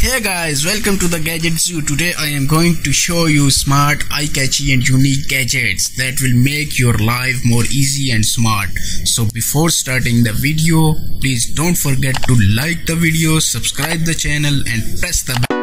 Hey guys, welcome to the Gadget Zoo. Today I am going to show you smart, eye-catchy and unique gadgets that will make your life more easy and smart. So before starting the video, please don't forget to like the video, subscribe the channel and press the bell